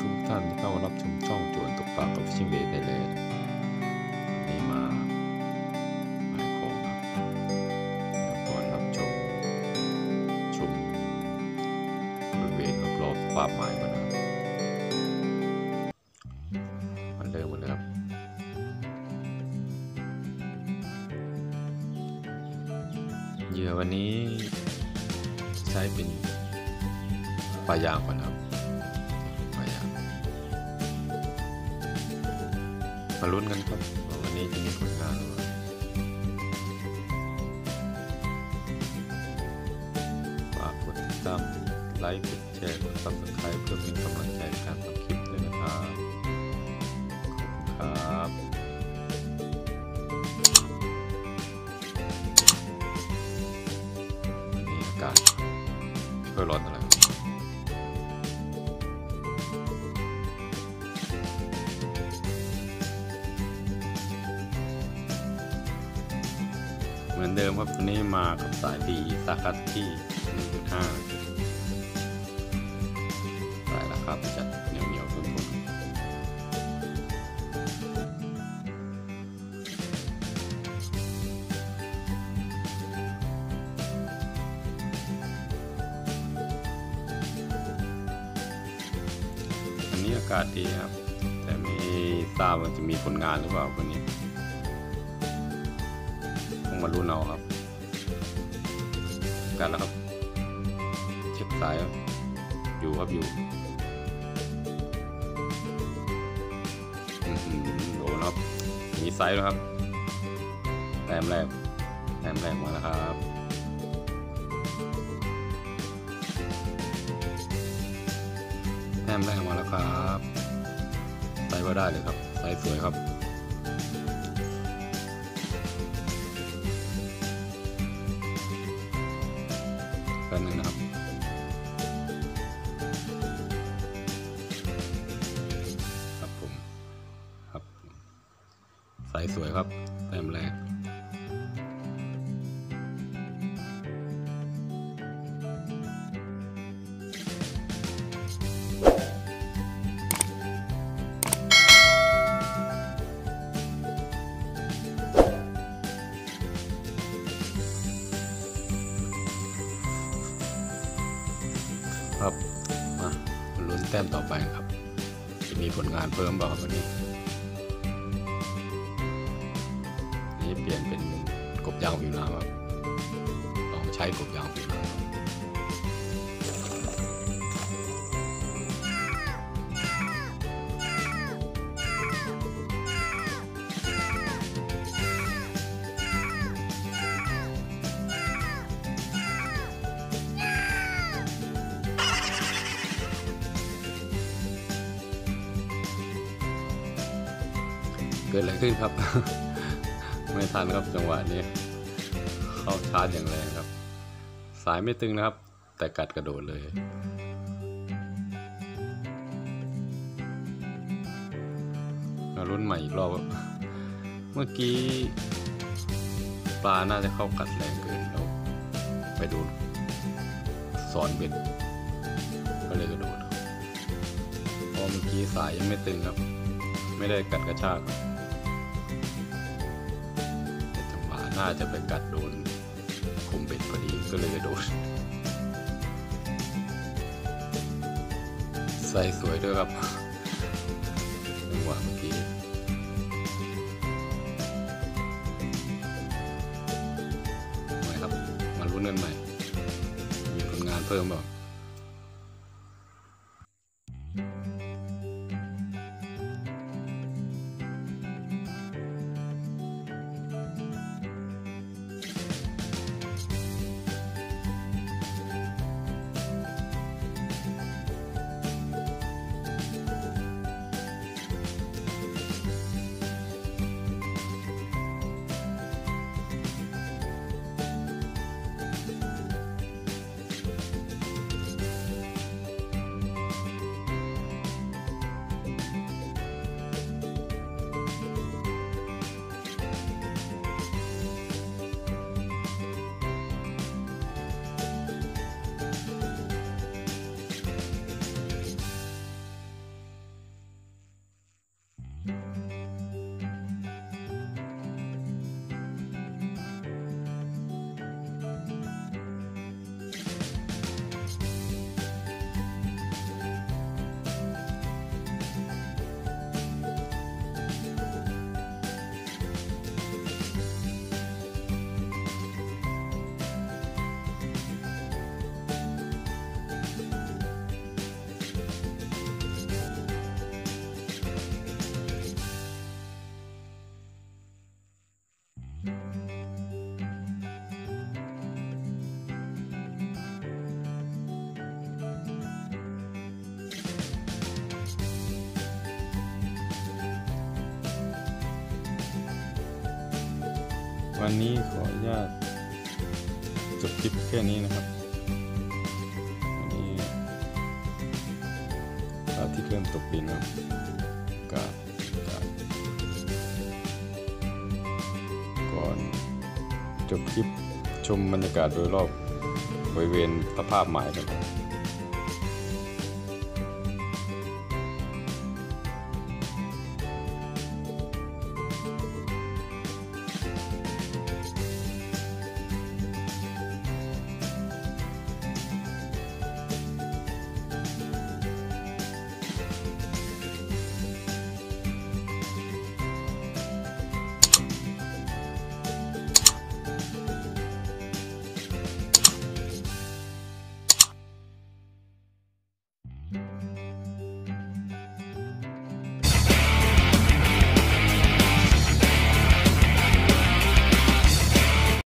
ทุกท่านที่เข้ามารับชมช่องจวนตกปลากับฟิชชิงเดย์ไทยแลนด์วันนี้มาหมายของครับแล้วก่อนรับชม ชมบริเวณรอบๆปลาหมายก่อนะครับเริ่มกันเลยครับเหยื่อวันนี้ใช้เป็นปลายางก่อนครับ มาลุ้นกันครับวันนี้จะมีผลงานฝากกดติดตามไลค์กดแชร์กด subscribe เพื่อเป็นกำลังใจในการทำคลิปด้วยนะครับขอบคุณครับนี่อากาศไม่ค่อร้อนเท่าไร อนเดิมครับวันนี้มากับสายดีสาคัตที่ 1.5สายราคาประหยัดเหนียวเหนียวทนทนวันนี้อากาศดีครับ แต่ไม่ทราบว่าจะมีผลงานหรือเปล่าวันนี้ มาลุ้นเอาครับ กันแล้วครับ เช็คสายอยู่ครับอยู่อื้อหือโดนครับมีไซส์แล้วครับแต้มแรกแต้มแรกมาแล้วครับแต้มแรกมาแล้วครับไซส์ว่าได้เลยครับไซส์สวยครับ ป๊บนึงนะครับครับผมครับใสสวยครับแต้มแรก ต้มต่อไปครับ จะมีผลงานเพิ่มเปล่าครับวันนี้นี่เปลี่ยนเป็นกบยางผิวน้ำครับลองใช้กบยางผิวน้ำ กิดอะไรขึ้นครับ ไม่ทันครับจังหวะนี้ เข้าชาร์จอย่างแรงครับ สายไม่ตึงนะครับ แต่กัดกระโดดเลยมารุ่นใหม่อีกรอบเมื่อกี้ปลาน่าจะเข้ากัดแรงเกินเราไปดูสอนเบ็ดก็เลยกระโดดพราะเมื่อกี้สายยังไม่ตึงครับ ไม่ได้กัดกระชาก น่าจะไปกัดโดนคมเบ็ดพอดีก็เลยกระโดดใส่สวยด้วยครับจังหวะเมื่อกี้ไม่ครับ มาลุ้นกันใหม่ มีผลงานเพิ่มเปล่า วันนี้ขออนุญาตจบคลิปแค่นี้นะครับวันนี้อาทิตย์เริ่มตกดินแล้วกาศกาศก่อนจบคลิปชมบรรยากาศโดยรอบบริเวณพระภาพหมายกันครับ